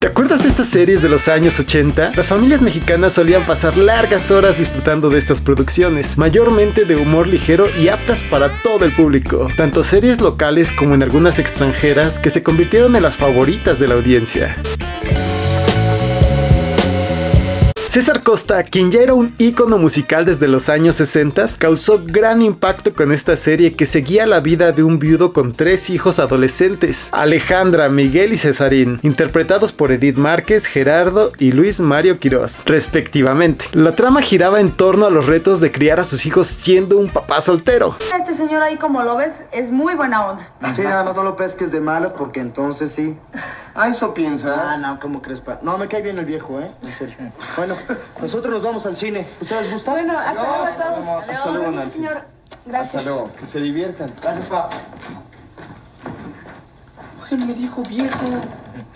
¿Te acuerdas de estas series de los años 80? Las familias mexicanas solían pasar largas horas disfrutando de estas producciones, mayormente de humor ligero y aptas para todo el público, tanto series locales como en algunas extranjeras que se convirtieron en las favoritas de la audiencia. César Costa, quien ya era un ícono musical desde los años 60, causó gran impacto con esta serie que seguía la vida de un viudo con tres hijos adolescentes, Alejandra, Miguel y Cesarín, interpretados por Edith Márquez, Gerardo y Luis Mario Quirós, respectivamente. La trama giraba en torno a los retos de criar a sus hijos siendo un papá soltero. Este señor ahí, como lo ves, es muy buena onda. Sí, nada más no lo pesques de malas porque entonces sí. Ah, eso piensas. Ah, no, ¿cómo crees? pa? No, me cae bien el viejo, ¿eh? En serio. Bueno, nosotros nos vamos al cine. ¿Ustedes gustan? Bueno, hasta luego a todos. hasta luego, Sí, señor. Gracias. Hasta luego, que se diviertan. Gracias, papá. Oye, me dijo viejo.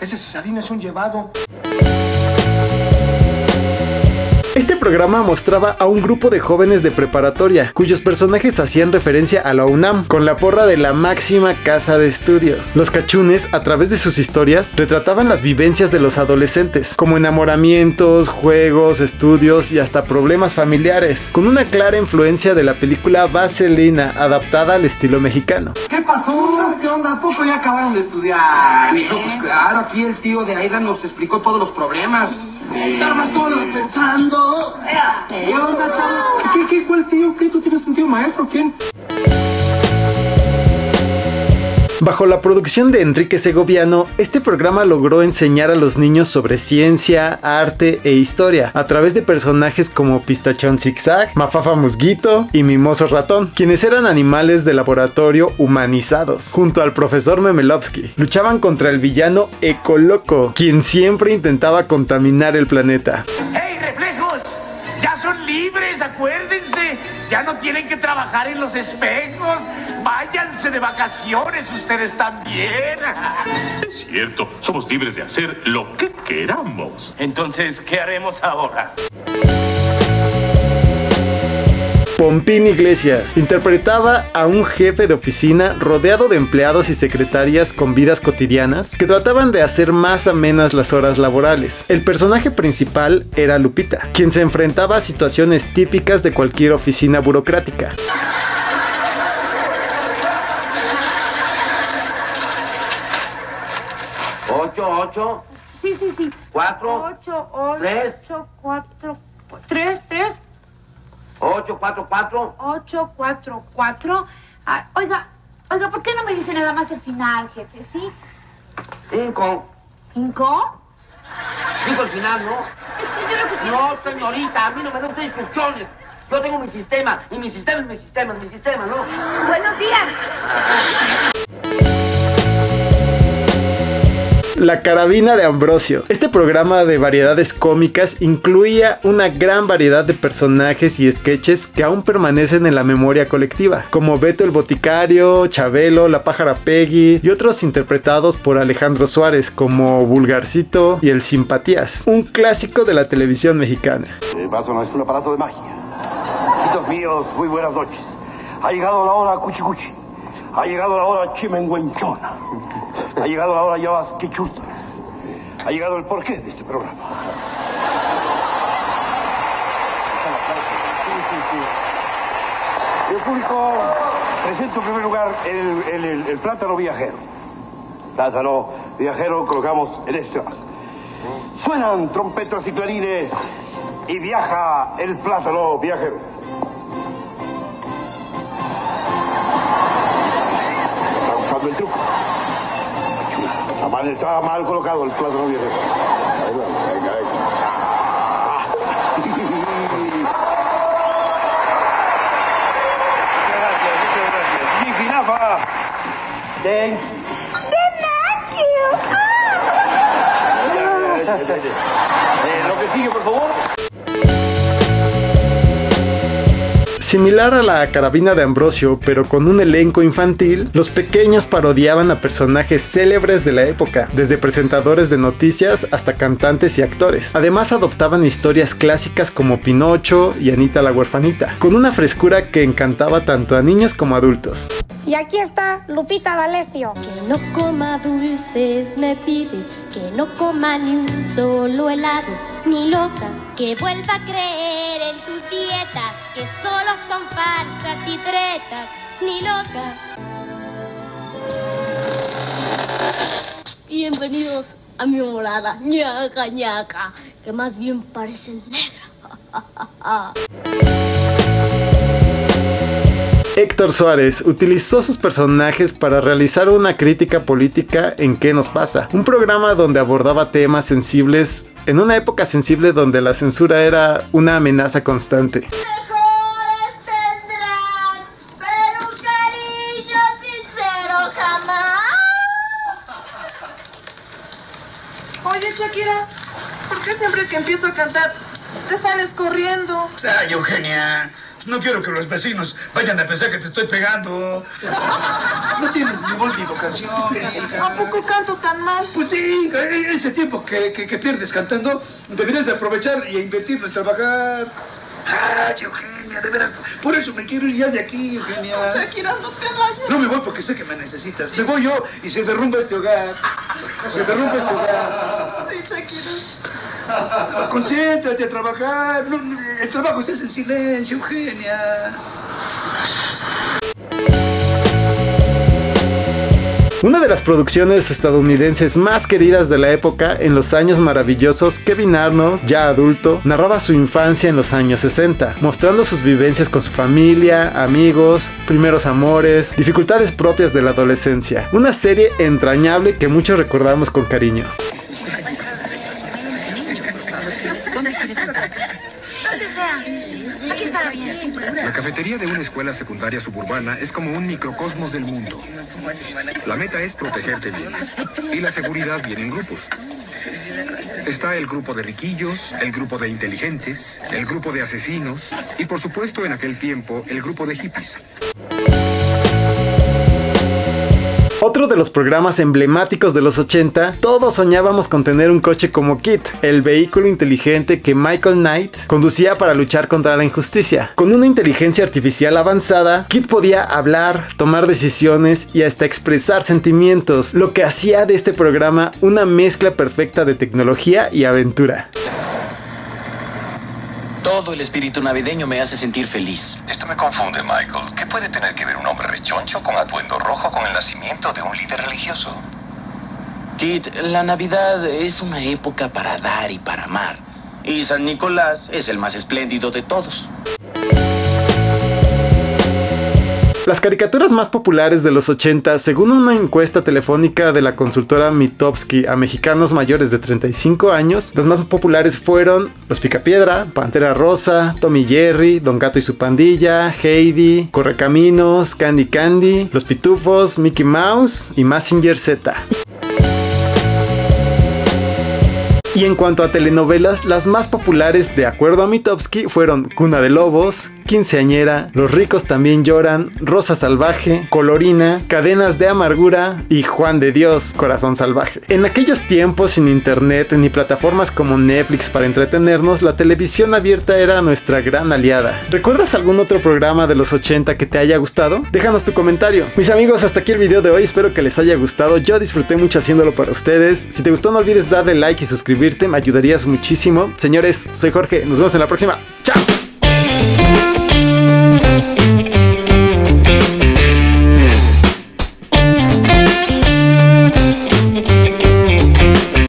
Ese Cesarín es un llevado. Este programa mostraba a un grupo de jóvenes de preparatoria, cuyos personajes hacían referencia a la UNAM, con la porra de la máxima casa de estudios. Los cachunes, a través de sus historias, retrataban las vivencias de los adolescentes, como enamoramientos, juegos, estudios y hasta problemas familiares, con una clara influencia de la película Vaselina, adaptada al estilo mexicano. ¿Qué pasó? ¿Qué onda? ¿A poco ya acabaron de estudiar? Hijo, pues claro, aquí el tío de Aida nos explicó todos los problemas. Estaba solo pensando. ¿Qué onda, chavo? ¿Qué, qué, cuál tío? ¿Qué? ¿Tú tienes un tío maestro? ¿Quién? Bajo la producción de Enrique Segoviano, este programa logró enseñar a los niños sobre ciencia, arte e historia a través de personajes como Pistachón Zigzag, Mafafa Musguito y Mimoso Ratón, quienes eran animales de laboratorio humanizados. Junto al profesor Memelovsky, luchaban contra el villano Ecoloco, quien siempre intentaba contaminar el planeta. ¡Hey, Ya no tienen que trabajar en los espejos. Váyanse de vacaciones ustedes también. Es cierto, somos libres de hacer lo que queramos. Entonces, ¿qué haremos ahora? Pompín Iglesias interpretaba a un jefe de oficina rodeado de empleados y secretarias con vidas cotidianas que trataban de hacer más amenas las horas laborales. El personaje principal era Lupita, quien se enfrentaba a situaciones típicas de cualquier oficina burocrática. ¿Ocho, ocho? Sí, sí, sí. ¿Cuatro? Ocho, ocho, tres. Ocho, cuatro, tres, 844. 844. Ah, oiga, oiga, ¿por qué no me dice nada más el final, jefe? ¿Sí? Cinco. ¿Cinco? Digo el final, ¿no? Es que yo lo que. No, señorita, a mí no me dan usted instrucciones. Yo tengo mi sistema, y mi sistema es mi sistema, es mi sistema, ¿no? Buenos días. La Carabina de Ambrosio. Este programa de variedades cómicas incluía una gran variedad de personajes y sketches que aún permanecen en la memoria colectiva, como Beto el Boticario, Chabelo, La Pájara Peggy y otros interpretados por Alejandro Suárez, como Vulgarcito y El Simpatías, un clásico de la televisión mexicana. El vaso no es un aparato de magia. Hijitos míos, muy buenas noches. Ha llegado la hora cuchicuchi. Ha llegado la hora chimenguenchona. Ha llegado la hora llavas quichutas. Ha llegado el porqué de este programa. Sí, sí, sí. El público presento en primer lugar el, el- el- plátano viajero. Plátano viajero colocamos en este vaso. Suenan trompetas y clarines y viaja el plátano viajero. Está buscando el truco. Mal, está mal colocado el plátano viajero. Ahí va, venga, venga. Ah. Muchas gracias, muchas gracias. Mi jirafa. Thank you. Eh, lo que sigue, por favor. Similar a la carabina de Ambrosio, pero con un elenco infantil, los pequeños parodiaban a personajes célebres de la época, desde presentadores de noticias hasta cantantes y actores. Además adoptaban historias clásicas como Pinocho y Anita la huerfanita, con una frescura que encantaba tanto a niños como a adultos. Y aquí está Lupita D'Alessio. Que no coma dulces me pides, que no coma ni un solo helado, ni loca. Que vuelva a creer en tus dietas, que solo son falsas y tretas, ni loca. Bienvenidos a mi morada, ñaca ñaca, que más bien parece negra. Héctor Suárez utilizó sus personajes para realizar una crítica política en ¿Qué nos pasa? Un programa donde abordaba temas sensibles en una época sensible donde la censura era una amenaza constante. Oye, Shakira, ¿por qué siempre que empiezo a cantar te sales corriendo? Ay, Eugenia, no quiero que los vecinos vayan a pensar que te estoy pegando. No tienes ninguna vocación. ¿A poco canto tan mal? Pues sí, e- ese tiempo que, que- que pierdes cantando, deberías de aprovechar y invertirlo en trabajar. Ay, Eugenia, de veras, por eso me quiero ir ya de aquí, Eugenia. Shakira, no te vayas. No me voy porque sé que me necesitas. Me voy yo y se derrumba este hogar. Se derrumba este hogar. Sí, Shakira. Concéntrate a trabajar. No, no, el trabajo se hace en silencio, Eugenia. Una de las producciones estadounidenses más queridas de la época en los años maravillosos, Kevin Arnold, ya adulto, narraba su infancia en los años 60, mostrando sus vivencias con su familia, amigos, primeros amores, dificultades propias de la adolescencia. Una serie entrañable que muchos recordamos con cariño. La cafetería de una escuela secundaria suburbana es como un microcosmos del mundo. La meta es protegerte bien. Y la seguridad viene en grupos. Está el grupo de riquillos, el grupo de inteligentes, el grupo de asesinos y por supuesto en aquel tiempo el grupo de hippies. De los programas emblemáticos de los 80, todos soñábamos con tener un coche como Kit, el vehículo inteligente que Michael Knight conducía para luchar contra la injusticia. Con una inteligencia artificial avanzada, Kit podía hablar, tomar decisiones y hasta expresar sentimientos, lo que hacía de este programa una mezcla perfecta de tecnología y aventura. Todo el espíritu navideño me hace sentir feliz. Esto me confunde, Michael. ¿Qué puede tener que ver un hombre rechoncho con atuendo rojo con el nacimiento de un líder religioso? Kid, la Navidad es una época para dar y para amar. Y San Nicolás es el más espléndido de todos. Las caricaturas más populares de los 80, según una encuesta telefónica de la consultora Mitofsky a mexicanos mayores de 35 años, las más populares fueron Los Picapiedra, Pantera Rosa, Tommy Jerry, Don Gato y su pandilla, Heidi, Correcaminos, Candy Candy, Los Pitufos, Mickey Mouse y Massinger Z. Y en cuanto a telenovelas, las más populares de acuerdo a Mitofsky fueron Cuna de Lobos, Quinceañera, Los ricos también lloran, Rosa Salvaje, Colorina, Cadenas de Amargura y Juan de Dios, Corazón Salvaje. En aquellos tiempos sin internet ni plataformas como Netflix para entretenernos, la televisión abierta era nuestra gran aliada. ¿Recuerdas algún otro programa de los 80 que te haya gustado? Déjanos tu comentario. Mis amigos, hasta aquí el video de hoy, espero que les haya gustado. Yo disfruté mucho haciéndolo para ustedes. Si te gustó no olvides darle like y suscribirte, me ayudarías muchísimo. Señores, soy Jorge, nos vemos en la próxima. ¡Chao!